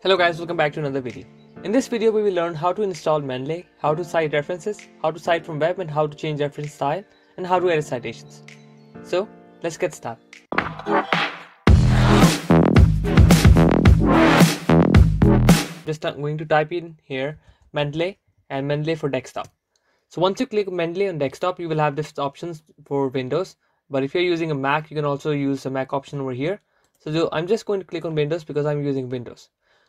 Hello guys, welcome back to another video. In this video, we will learn how to install Mendeley, how to cite references, how to cite from web and how to change reference style, and how to edit citations. So, let's get started. Just I'm going to type in here Mendeley and Mendeley for desktop. So once you click Mendeley on desktop, you will have this options for Windows. But if you're using a Mac, you can also use the Mac option over here. So I'm just going to click on Windows because I'm using Windows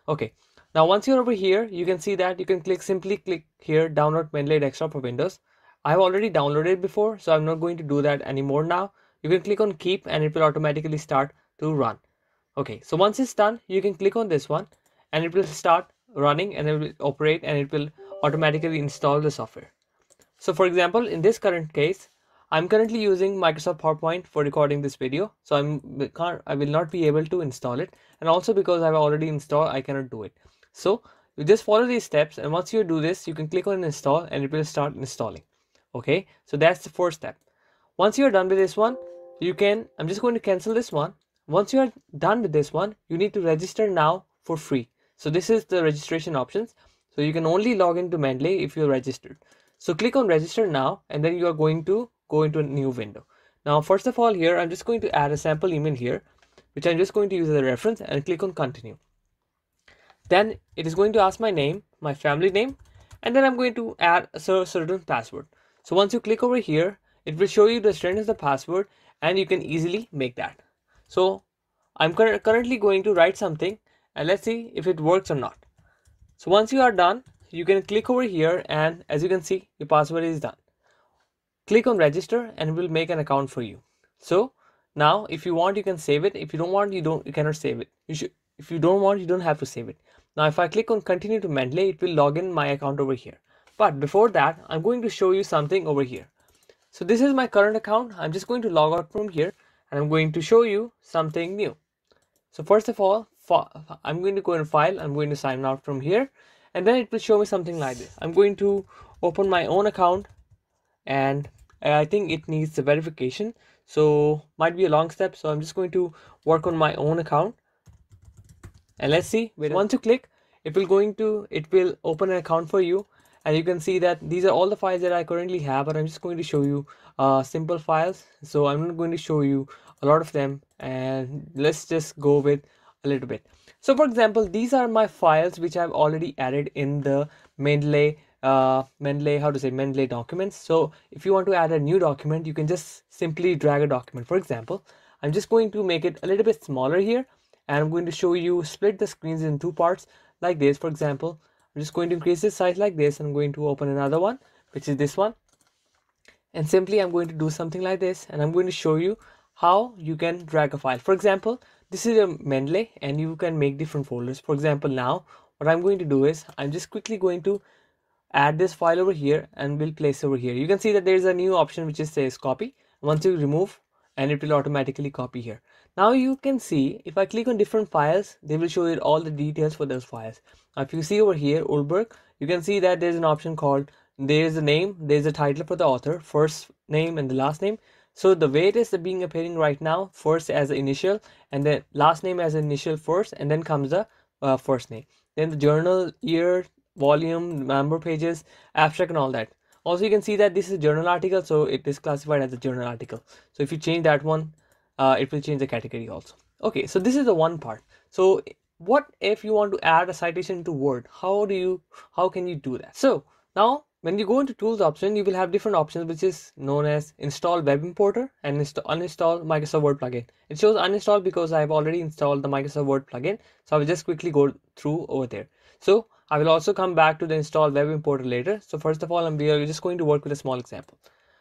okay. Now once you're over here you can see that you can click simply click here download mendeley desktop for windows. I've already downloaded it before so i'm not going to do that anymore now. You can click on keep and it will automatically start to run. Okay so once it's done you can click on this one and it will start running and it will operate and it will automatically install the software. So for example in this current case I'm currently using Microsoft PowerPoint for recording this video, so I'm can't I will not be able to install it, and also because I've already installed, I cannot do it. So you just follow these steps, and once you do this, you can click on install, and it will start installing. Okay, so that's the first step. Once you're done with this one, you can. I'm just going to cancel this one. Once you are done with this one, you need to register now for free. So this is the registration options. So you can only log into Mendeley if you're registered. So click on register now, and then you are going to go into a new window. Now, first of all here, I'm just going to add a sample email here, which I'm just going to use as a reference and click on continue. Then it is going to ask my name, my family name, and then I'm going to add a certain password. So once you click over here, it will show you the strength of the password and you can easily make that. So I'm currently going to write something and let's see if it works or not. So once you are done, you can click over here and as you can see, your password is done click on register and we'll make an account for you. So now if you want you can save it. If you don't want you don't you cannot save it. You should if you don't want you don't have to save it. Now if i click on continue to mendeley it will log in my account over here. But before that i'm going to show you something over here. So this is my current account. I'm just going to log out from here and i'm going to show you something new. So first of all i'm going to go in file. I'm going to sign out from here and then it will show me something like this. I'm going to open my own account and I think it needs the verification. So might be a long step so I'm just going to work on my own account. And let's see once you click it will going to it will open an account for you. And you can see that these are all the files that I currently have but I'm just going to show you uh, simple files. So I'm not going to show you a lot of them and let's just go with a little bit. So for example these are my files which I've already added in the Mendeley uh, Mendeley, how to say Mendeley documents. So if you want to add a new document, you can just simply drag a document. For example, I'm just going to make it a little bit smaller here and I'm going to show you split the screens in two parts like this. For example, I'm just going to increase this size like this. I'm going to open another one, which is this one. And simply I'm going to do something like this and I'm going to show you how you can drag a file. For example, this is a Mendeley and you can make different folders. For example, now what I'm going to do is I'm just quickly going to add this file over here and we'll place over here. You can see that there's a new option which is says copy. Once you remove and it will automatically copy here. Now you can see if I click on different files they will show you all the details for those files. Now if you see over here Ulberg you can see that there's an option called there's a name there's a title for the author first name and the last name. So the way it is being appearing right now first as the initial and then last name as initial first and then comes the uh, first name. Then the journal year volume, member pages, abstract and all that. Also, you can see that this is a journal article, so it is classified as a journal article. So if you change that one, uh, it will change the category also. Okay, so this is the one part. So what if you want to add a citation to Word? How do you, how can you do that? So now when you go into tools option, you will have different options, which is known as install web importer and uninstall Microsoft Word plugin. It shows uninstall because I've already installed the Microsoft Word plugin. So I will just quickly go through over there. So I will also come back to the install web importer later. So first of all, I'm we are just going to work with a small example.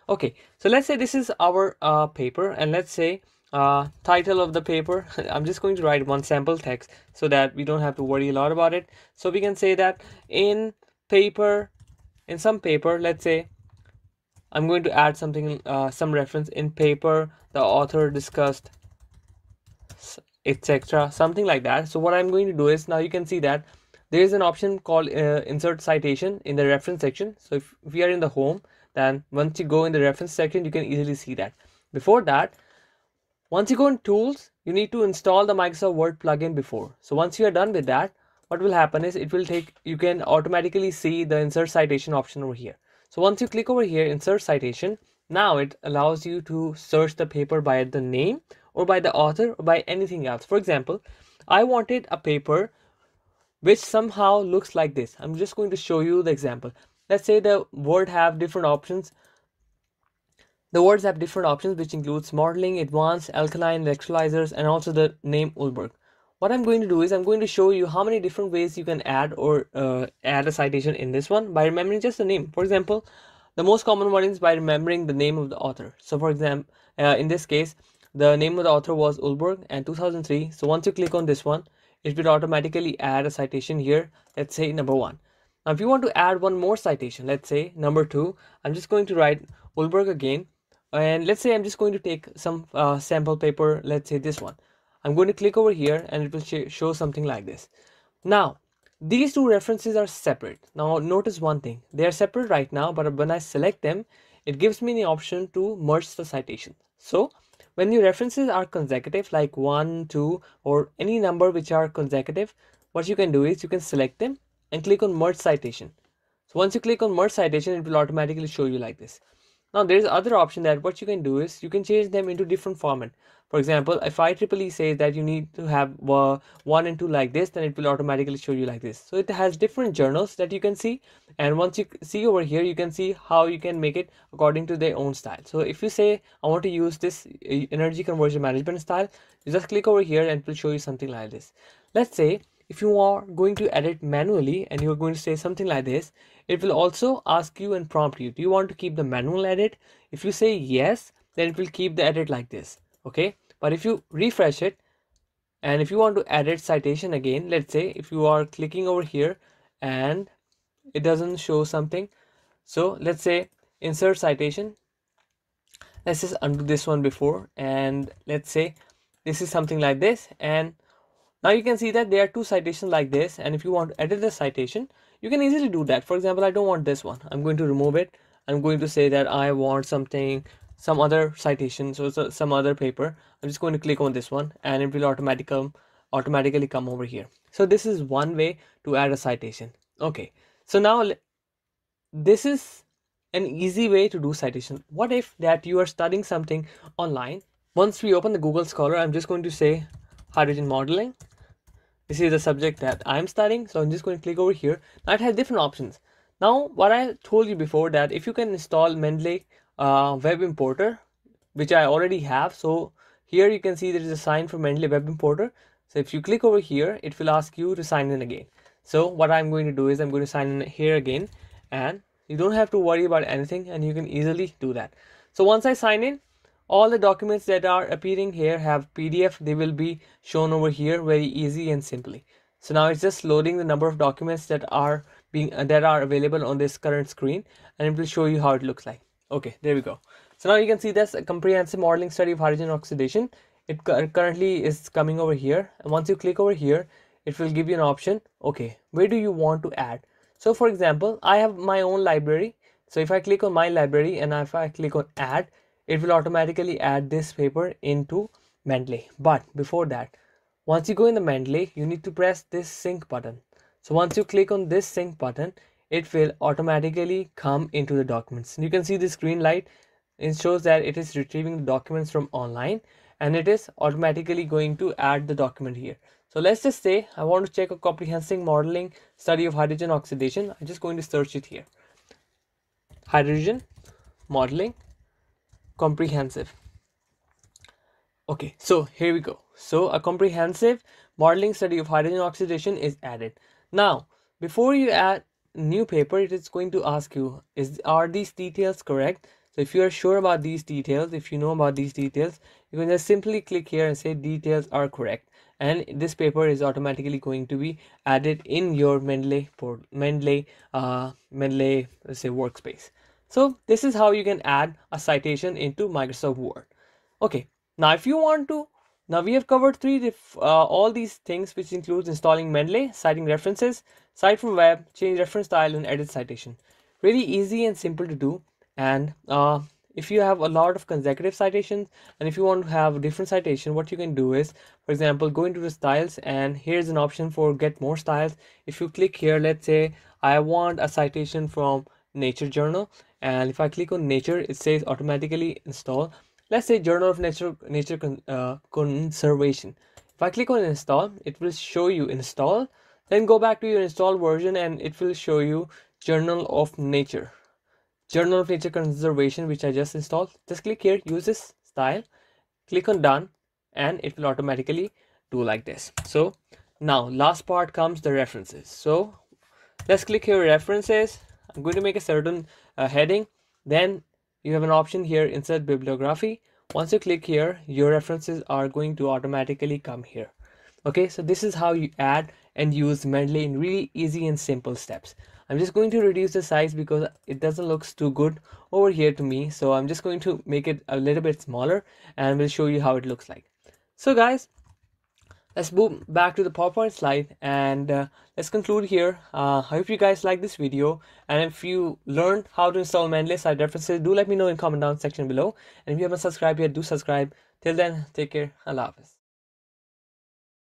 Okay, so let's say this is our uh, paper and let's say uh, title of the paper. I'm just going to write one sample text so that we don't have to worry a lot about it. So we can say that in paper, in some paper, let's say I'm going to add something, uh, some reference in paper, the author discussed, etc. Something like that. So what I'm going to do is now you can see that there is an option called uh, insert citation in the reference section. So if, we are in the home then once you go in the reference section you can easily see that. Before that once you go in tools you need to install the microsoft word plugin before. So once you are done with that what will happen is it will take you can automatically see the insert citation option over here. So once you click over here insert citation now it allows you to search the paper by the name or by the author or by anything else. For example i wanted a paper which somehow looks like this i'm just going to show you the example let's say the word have different options the words have different options which includes modeling advanced alkaline electrolyzers and also the name Ullberg what I'm going to do is I'm going to show you how many different ways you can add or uh, add a citation in this one by remembering just the name. For example, the most common one is by remembering the name of the author. So for example, uh, in this case, the name of the author was Ullberg and 2003. So once you click on this one, it will automatically add a citation here. Let's say number one. Now, if you want to add one more citation, let's say number two, I'm just going to write Ullberg again. And let's say I'm just going to take some uh, sample paper. Let's say this one. I'm going to click over here and it will sh show something like this. Now, these two references are separate. Now, notice one thing. They are separate right now, but when I select them, it gives me the option to merge the citation. So, when your references are consecutive, like 1, 2, or any number which are consecutive, what you can do is you can select them and click on merge citation. So once you click on merge citation, it will automatically show you like this. Now there is other option that what you can do is you can change them into different format. For example, if IEEE says that you need to have uh, one and two like this, then it will automatically show you like this. So it has different journals that you can see. And once you see over here, you can see how you can make it according to their own style. So if you say, I want to use this energy conversion management style, you just click over here and it will show you something like this. Let's say if you are going to edit manually and you're going to say something like this it will also ask you and prompt you do you want to keep the manual edit? If you say yes then it will keep the edit like this okay? But if you refresh it and if you want to edit citation again let's say if you are clicking over here and it doesn't show something so let's say insert citation. Let's just undo this one before and let's say this is something like this and now you can see that there are two citations like this and if you want to edit the citation, you can easily do that. For example, I don't want this one. I'm going to remove it. I'm going to say that I want something, some other citation, so, so some other paper. I'm just going to click on this one and it will automatically automatically come over here. So this is one way to add a citation. Okay, so now this is an easy way to do citation. What if that you are studying something online? Once we open the Google Scholar, I'm just going to say hydrogen modeling this is the subject that I'm studying so I'm just going to click over here. Now it has different options. Now what I told you before that if you can install Mendeley uh, web importer which I already have so here you can see there is a sign for Mendeley web importer. So if you click over here it will ask you to sign in again. So what I'm going to do is I'm going to sign in here again and you don't have to worry about anything and you can easily do that. So once I sign in all the documents that are appearing here have PDF they will be shown over here very easy and simply. So now it's just loading the number of documents that are being uh, that are available on this current screen and it will show you how it looks like. Okay there we go. So now you can see this comprehensive modeling study of hydrogen oxidation. It currently is coming over here and once you click over here it will give you an option. Okay where do you want to add? So for example i have my own library. So if i click on my library and if i click on add it will automatically add this paper into Mendeley. But before that, once you go in the Mendeley, you need to press this sync button. So once you click on this sync button, it will automatically come into the documents. You can see this green light. It shows that it is retrieving the documents from online and it is automatically going to add the document here. So let's just say I want to check a comprehensive modeling study of hydrogen oxidation. I'm just going to search it here. Hydrogen modeling comprehensive. Okay so here we go. So a comprehensive modeling study of hydrogen oxidation is added. Now before you add new paper it is going to ask you is are these details correct? So if you are sure about these details if you know about these details you can just simply click here and say details are correct. And this paper is automatically going to be added in your Mendeley for Mendeley uh, Mendeley let's say workspace so this is how you can add a citation into Microsoft Word. Okay, now if you want to, now we have covered three, uh, all these things which includes installing Mendeley, citing references, cite from web, change reference style and edit citation. Really easy and simple to do. And uh, if you have a lot of consecutive citations and if you want to have different citation what you can do is for example go into the styles and here's an option for get more styles if you click here let's say I want a citation from nature journal. And if I click on nature it says automatically install. Let's say journal of nature nature con uh, conservation. If I click on install it will show you install. Then go back to your install version and it will show you journal of nature. Journal of nature conservation which I just installed. Just click here use this style. Click on done and it will automatically do like this. So now last part comes the references. So let's click here references I'm going to make a certain uh, heading then you have an option here insert bibliography. Once you click here your references are going to automatically come here. Okay so this is how you add and use Mendeley in really easy and simple steps. I'm just going to reduce the size because it doesn't look too good over here to me so I'm just going to make it a little bit smaller and we'll show you how it looks like. So guys let's move back to the PowerPoint slide and uh, let's conclude here. Uh, I hope you guys like this video and if you learned how to install Mendeley cite references do let me know in comment down section below and if you haven't subscribed yet do subscribe. Till then take care. Allah Hafiz.